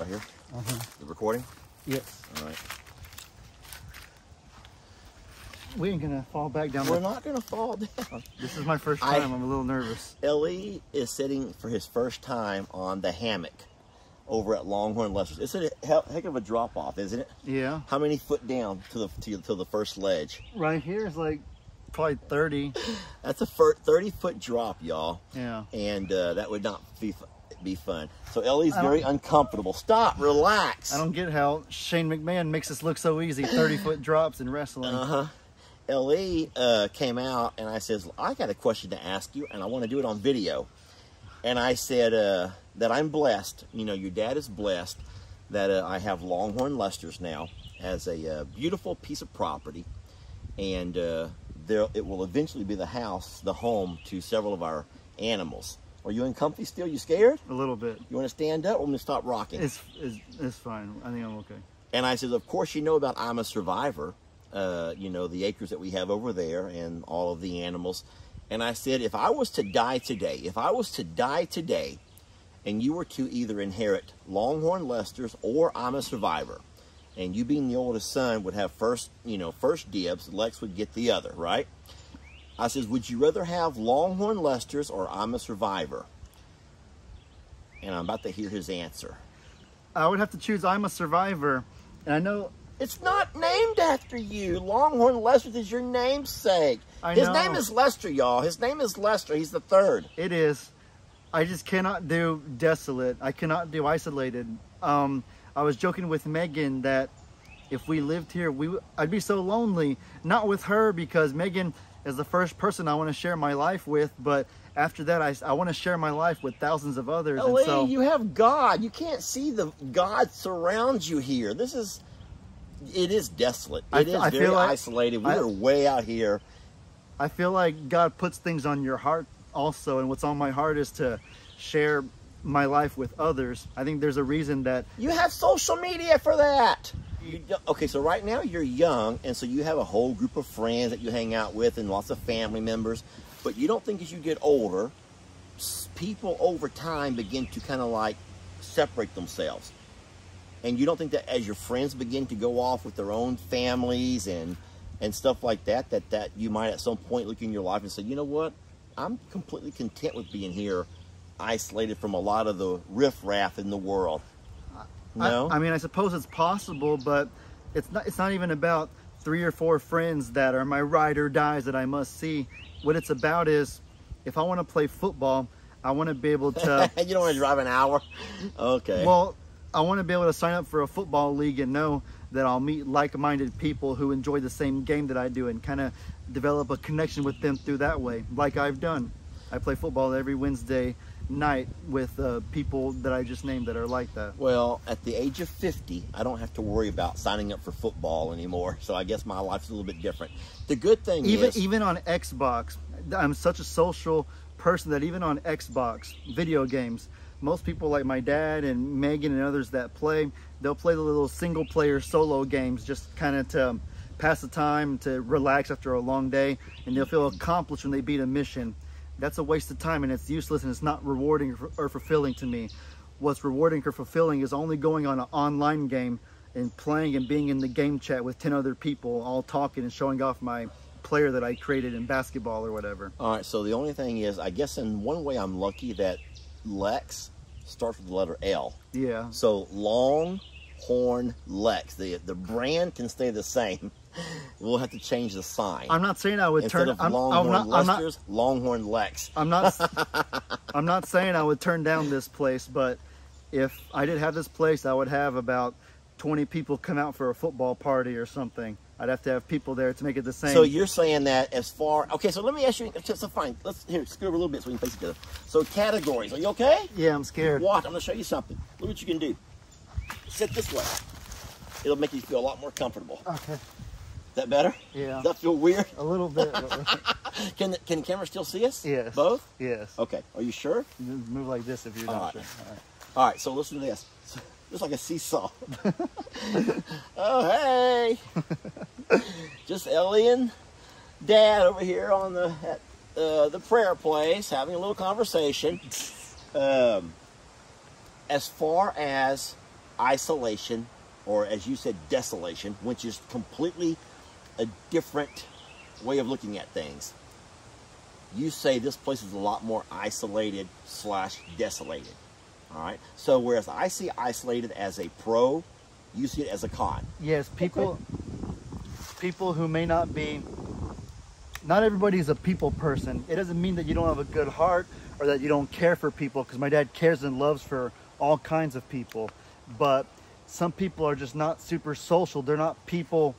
Right here? Uh-huh. The recording? Yes. All right. We ain't gonna fall back down. We're not going to fall down. This is my first time. I'm a little nervous. Ellie is sitting for his first time on the hammock over at Longhorn Lester's. It's a heck of a drop off, isn't it? Yeah. How many foot down to the to, to the first ledge? Right here is like probably 30. That's a 30 foot drop, y'all. Yeah. And uh, that would not be, be fun. So Ellie's very uncomfortable. Stop, relax. I don't get how Shane McMahon makes this look so easy. 30 foot drops in wrestling. Uh huh. Ellie uh, came out and I says, I got a question to ask you, and I want to do it on video. And I said uh, that I'm blessed. You know, your dad is blessed that uh, I have Longhorn Lester's now as a uh, beautiful piece of property, and uh, there it will eventually be the house, the home to several of our animals. Are you in comfy still? You scared? A little bit. You want to stand up? or I'm going to stop rocking. It's, it's, it's fine. I think I'm okay. And I said, of course you know about I'm a Survivor, uh, you know, the acres that we have over there and all of the animals. And I said, if I was to die today, if I was to die today, and you were to either inherit Longhorn Lester's or I'm a Survivor, and you being the oldest son would have first, you know, first dibs, Lex would get the other, right? I says, would you rather have Longhorn Lester's or I'm a Survivor? And I'm about to hear his answer. I would have to choose I'm a survivor. And I know It's not named after you. Longhorn Lester is your namesake. I His know. name is Lester, y'all. His name is Lester. He's the third. it is. I just cannot do desolate. I cannot do isolated. Um, I was joking with Megan that if we lived here, we w- I'd be so lonely. Not with her because Megan is the first person I want to share my life with. But after that, I, I want to share my life with thousands of others. LA, and so you have God. You can't see the God surrounds you here. This is, it is desolate. I It is I very like- isolated. We I- are way out here. I feel like God puts things on your heart also, and what's on my heart is to share my life with others. I think there's a reason that You have social media for that. You, okay, so right now you're young, and so you have a whole group of friends that you hang out with and lots of family members. But you don't think as you get older, people over time begin to kind of like separate themselves. And you don't think that as your friends begin to go off with their own families and and stuff like that, that that you might at some point look in your life and say, you know what, I'm completely content with being here, isolated from a lot of the riffraff in the world. No, I, I mean, I suppose it's possible, but it's not. It's not even about three or four friends that are my ride or dies that I must see. What it's about is, if I want to play football, I want to be able to. you don't want to drive an hour. Okay. well, I want to be able to sign up for a football league and know that I'll meet like-minded people who enjoy the same game that I do, and kind of develop a connection with them through that way, like I've done. I play football every Wednesday night with uh, people that I just named that are like that. Well, at the age of 50, I don't have to worry about signing up for football anymore. So I guess my life's a little bit different. The good thing even is, even on Xbox, I'm such a social person that even on Xbox video games, most people like my dad and Megan and others that play, they'll play the little single player solo games just kind of to pass the time, to relax after a long day, and they'll feel accomplished when they beat a mission. That's a waste of time and it's useless and it's not rewarding or fulfilling to me. What's rewarding or fulfilling is only going on an online game and playing and being in the game chat with 10 other people, all talking and showing off my player that I created in basketball or whatever. all right, so the only thing is, I guess in one way I'm lucky that Lex starts with the letter L. Yeah. So Longhorn Lex. The, the brand can stay the same. We'll have to change the sign. I'm not saying I would Instead turn. of I'm, Longhorn I'm not. I'm not. Longhorn Lex. I'm not. I'm not saying I would turn down this place, but if I did have this place, I would have about 20 people come out for a football party or something. I'd have to have people there to make it the same. So you're saying that as far okay? So let me ask you. So fine. Let's here scoot over a little bit so we can face other. So categories. Are you okay? yeah, I'm scared. Watch. I'm gonna show you something. Look what you can do. Sit this way. It'll make you feel a lot more comfortable. Okay. That better? Yeah. Does that feel weird? A little bit. Can the, can the camera still see us? yes. Both? Yes. Okay. Are you sure? Move like this if you're All not right. sure. All right. All right. So listen to this. Just like a seesaw. oh hey. Just Ellie and Dad over here on the at uh, the prayer place having a little conversation. Um, as far as isolation, or as you said, desolation, which is completely a different way of looking at things. You say this place is a lot more isolated slash desolated. All right. So whereas I see isolated as a pro, you see it as a con. Yes, people people who may not be not everybody's a people person. It doesn't mean that you don't have a good heart or that you don't care for people because my dad cares and loves for all kinds of people. But some people are just not super social. They're not people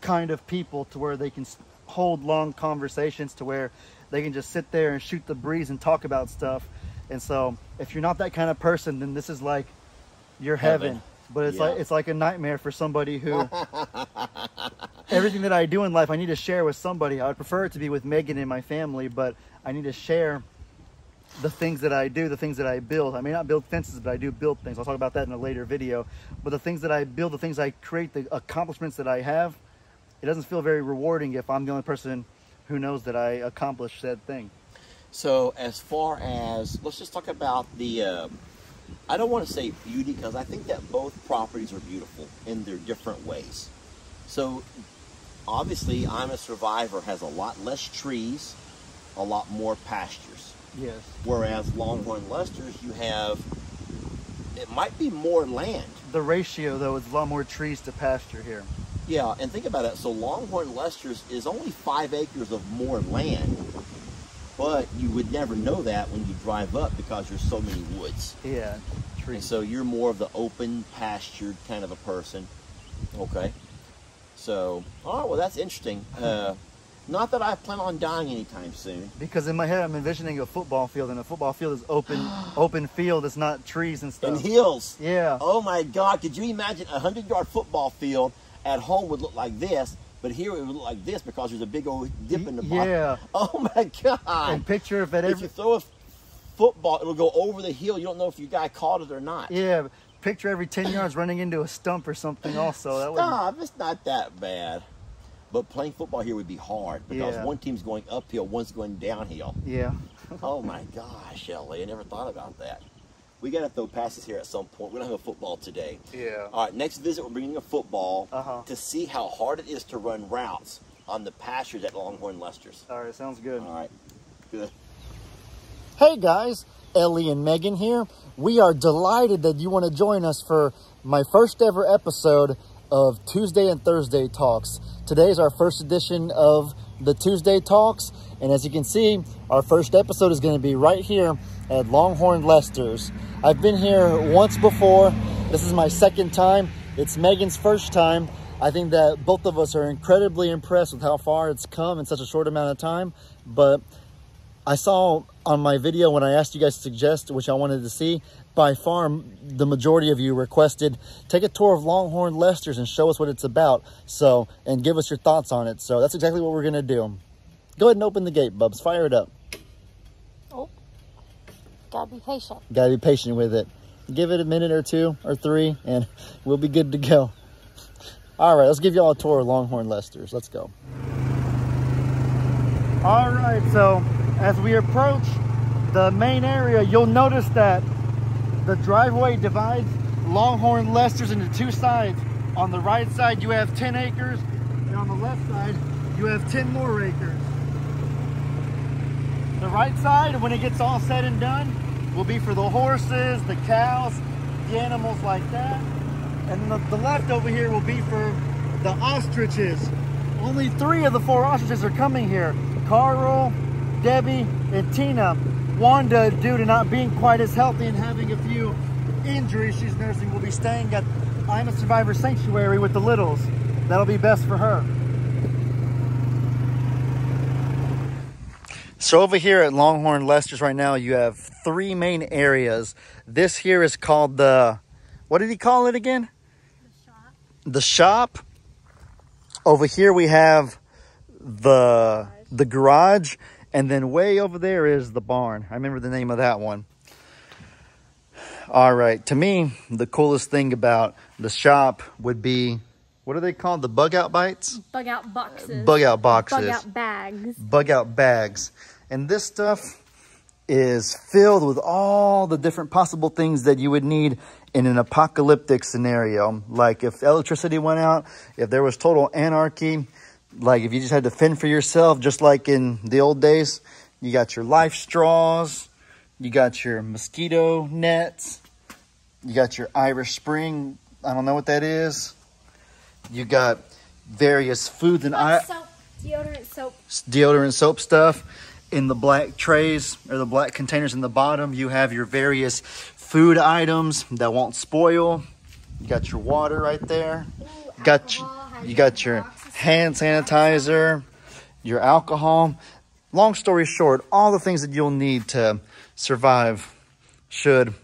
kind of people to where they can hold long conversations to where they can just sit there and shoot the breeze and talk about stuff. And so if you're not that kind of person, then this is like your heaven. Heaven. But it's Yeah. like it's like a nightmare for somebody who everything that I do in life I need to share with somebody. I would prefer it to be with Megan and my family, but I need to share the things that I do, the things that I build. I may not build fences, but I do build things. I'll talk about that in a later video. But the things that I build, the things I create, the accomplishments that I have, it doesn't feel very rewarding if I'm the only person who knows that I accomplished said thing. So as far as let's just talk about the, uh, I don't want to say beauty because I think that both properties are beautiful in their different ways. So obviously, I'm a survivor has a lot less trees, a lot more pastures. Yes. Whereas Longhorn Lester's, you have it might be more land. The ratio though is a lot more trees to pasture here. Yeah, and think about it. So Longhorn Lester's is only five acres of more land, but you would never know that when you drive up because there's so many woods. Yeah. And Trees. so you're more of the open pastured kind of a person. Okay. So, all right, well, that's interesting. Uh, not that I plan on dying anytime soon. Because in my head I'm envisioning a football field and a football field is open open field, it's not trees and stuff. And hills. Yeah. Oh my God, could you imagine a 100 yard football field at home would look like this, but here it would look like this because there's a big old dip in the bottom. Yeah. Oh my God. And picture if at if you throw a football, it'll go over the hill. You don't know if your guy caught it or not. Yeah, picture every 10 yards running into a stump or something also. That would Stop, it's not that bad. But playing football here would be hard because Yeah. one team's going uphill, one's going downhill. Yeah. oh my gosh, Ellie, I never thought about that. We got to throw passes here at some point. We don't have a football today. Yeah. All right, next visit, we're bringing a football Uh-huh. to see how hard it is to run routes on the pastures at Longhorn Lester's. All right, sounds good. All right, good. Hey guys, Ellie and Megan here. We are delighted that you want to join us for my first ever episode of Tuesday and Thursday Talks. Today is our first edition of the Tuesday Talks, and as you can see, our first episode is going to be right here at Longhorn Lester's. I've been here once before. This is my second time. It's Megan's first time. I think that both of us are incredibly impressed with how far it's come in such a short amount of time, but I saw on my video when I asked you guys to suggest which I wanted to see, by far the majority of you requested take a tour of Longhorn Lester's and show us what it's about. So, and give us your thoughts on it. So that's exactly what we're gonna do. Go ahead and open the gate, Bubs. Fire it up. Gotta be patient. Gotta be patient with it. Give it a minute or two or three, and we'll be good to go. All right, let's give y'all a tour of Longhorn Lester's. Let's go. All right, so as we approach the main area, you'll notice that the driveway divides Longhorn Lester's into two sides. On the right side, you have 10 acres, and on the left side, you have 10 more acres. Right side, when it gets all said and done, will be for the horses, the cows, the animals like that. And the, the left over here will be for the ostriches. Only three of the four ostriches are coming here. Carl, Debbie, and Tina. Wanda, due to not being quite as healthy and having a few injuries she's nursing, will be staying at I'm a Survivor Sanctuary with the littles. That'll be best for her. So over here at Longhorn Lester's right now, you have three main areas. This here is called the, what did he call it again? The shop. Over here we have the the garage, and then way over there is the barn. I remember the name of that one. All right, to me, the coolest thing about the shop would be, what are they called? The bug out bites? Bug out boxes. Bug out boxes Bug out bags. bug out bags. And this stuff is filled with all the different possible things that you would need in an apocalyptic scenario. Like if electricity went out, if there was total anarchy, like if you just had to fend for yourself, just like in the old days, you got your life straws, you got your mosquito nets, you got your Irish Spring. I don't know what that is. You got various foods and I, soap, deodorant soap. deodorant soap stuff. In the black trays or the black containers in the bottom, you have your various food items that won't spoil. You got your water right there. Ooh, Got you, alcohol, you got your hand sanitizer, your alcohol. Long story short, all the things that you'll need to survive should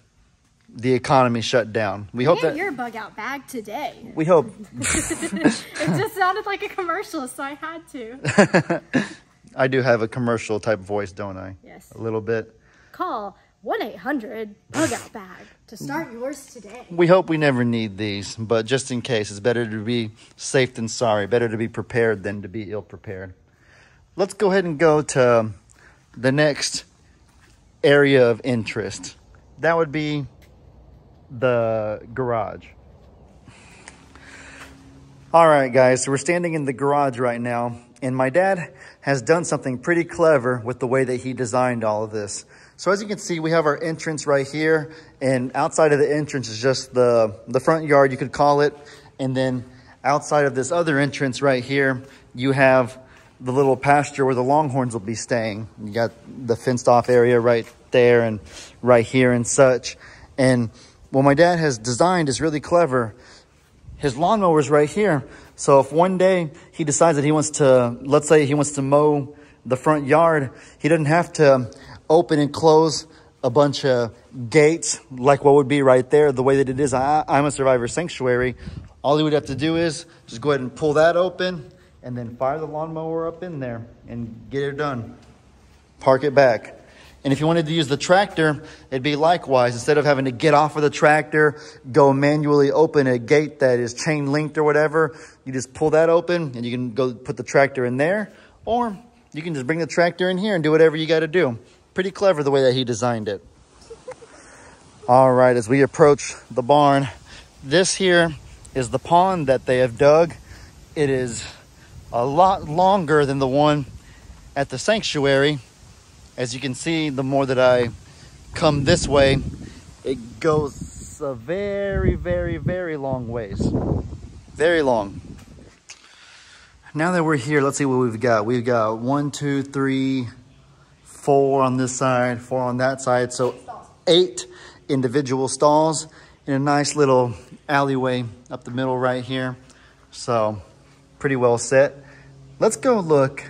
the economy shut down. We hope that your bug out bag today. we hope It just sounded like a commercial, so I had to. I do have a commercial type voice, don't I? Yes. A little bit. Call 1 800 bug out bag to start yours today. We hope we never need these, but just in case, it's better to be safe than sorry. Better to be prepared than to be ill prepared. Let's go ahead and go to the next area of interest. That would be the garage. All right, guys, so we're standing in the garage right now, and my dad has done something pretty clever with the way that he designed all of this. So as you can see, we have our entrance right here, and outside of the entrance is just the, the front yard, you could call it. And then outside of this other entrance right here, you have the little pasture where the longhorns will be staying. You got the fenced off area right there and right here and such. And what my dad has designed is really clever his lawnmower's right here. So if one day he decides that he wants to, let's say he wants to mow the front yard, he doesn't have to open and close a bunch of gates like what would be right there, the way that it is. I, I'm a survivor sanctuary. All he would have to do is just go ahead and pull that open and then fire the lawnmower up in there and get it done. Park it back. And if you wanted to use the tractor, it'd be likewise. Instead of having to get off of the tractor, go manually open a gate that is chain linked or whatever, you just pull that open and you can go put the tractor in there. Or you can just bring the tractor in here and do whatever you got to do. Pretty clever the way that he designed it. All right, as we approach the barn, this here is the pond that they have dug. It is a lot longer than the one at the sanctuary. As you can see, the more that I come this way, it goes a very, very, very long ways. Very long. Now that we're here, let's see what we've got. We've got one, two, three, four on this side, four on that side. So eight individual stalls in a nice little alleyway up the middle right here. So pretty well set. Let's go look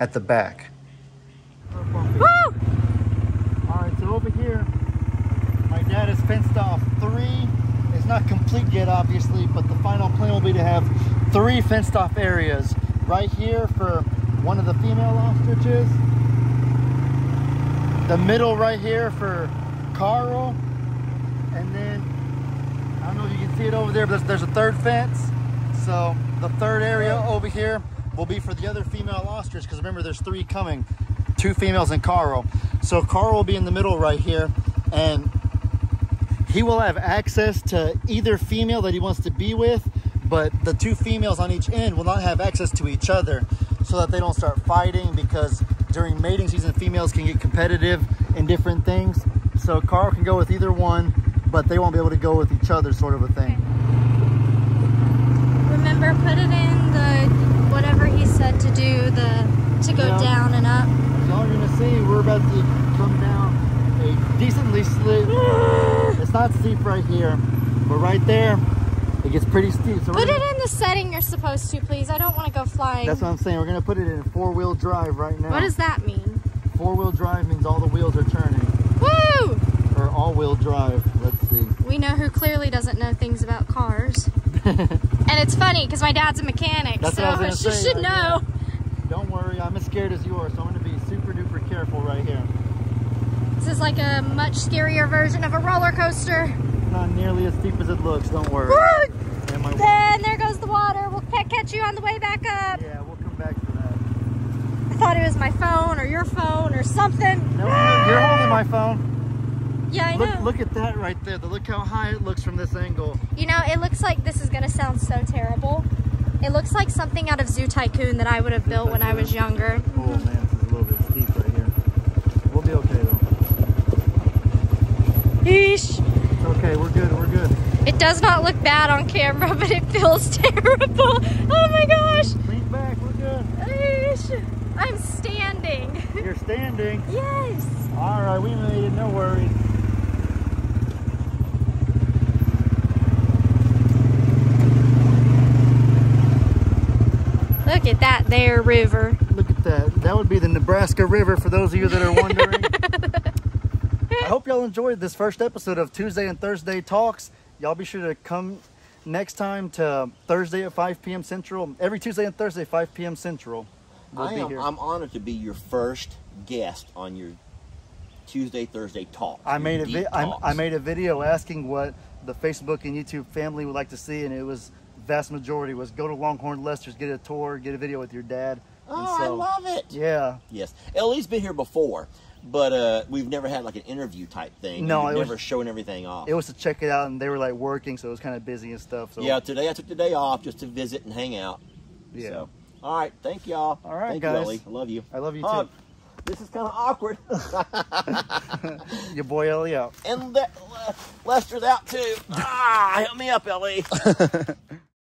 at the back. Woo! All right, so over here, my dad has fenced off three. It's not complete yet, obviously, but the final plan will be to have three fenced off areas. Right here for one of the female ostriches. The middle right here for Carl. And then, I don't know if you can see it over there, but there's, there's a third fence. So the third area over here will be for the other female ostrich, because remember there's three coming two females and Carl. So Carl will be in the middle right here and he will have access to either female that he wants to be with, but the two females on each end will not have access to each other so that they don't start fighting because during mating season, females can get competitive in different things. So Carl can go with either one, but they won't be able to go with each other sort of a thing. Remember, put it in the whatever he said to do to go Yeah. down and up. So you're gonna see we're about to come down a decently steep. it's not steep right here, but right there, it gets pretty steep. So Put it in the setting you're supposed to, please. I don't want to go flying. That's what I'm saying. We're gonna put it in four-wheel drive right now. What does that mean? four-wheel drive means all the wheels are turning, Woo! or all-wheel drive. Let's see. We know who clearly doesn't know things about cars. and it's funny because my dad's a mechanic, That's so she should know. Worry, I'm as scared as you are, so I'm gonna be super duper careful right here. This is like a much scarier version of a roller coaster. It's not nearly as steep as it looks. Don't worry. Woo! And my- Then there goes the water. We'll catch you on the way back up. yeah, we'll come back to that. I thought it was my phone or your phone or something. No, you're, you're holding my phone. Yeah, I know. Look, look at that right there. Look how high it looks from this angle. You know, it looks like this is gonna sound so terrible. It looks like something out of Zoo Tycoon that I would have built when I was younger. Oh man, this is a little bit steep right here. We'll be okay though. Eesh. It's okay, we're good, we're good. It does not look bad on camera, but it feels terrible. Oh my gosh. Lean back, we're good. Eesh. I'm standing. You're standing. Yes. All right, we made it, no worries. Look at that there river. Look at that. That would be the Nebraska River for those of you that are wondering. I hope y'all enjoyed this first episode of Tuesday and Thursday Talks. Y'all be sure to come next time to Thursday at 5 p.m. Central. Every Tuesday and Thursday, 5 p.m. Central. We'll I be am, here. I'm honored to be your first guest on your Tuesday, Thursday talk. I made a vi- talks. I made a video asking what the Facebook and YouTube family would like to see, and it was vast majority was go to Longhorn Lester's, get a tour, get a video with your dad. And Oh, I love it. Yeah, Yes, Ellie's been here before, but uh, we've never had like an interview type thing. No, We've it never was- showing everything off. it was to check it out, and they were like working, so it was kind of busy and stuff. So yeah, today I took the day off just to visit and hang out. yeah. So, all right, thank y'all. All right, thank guys. you, Ellie. I love you. I love you Hug. This is kind of awkward. too. Your boy Ellie out. and Le- Le- Lester's out too. Ah, help me up, Ellie.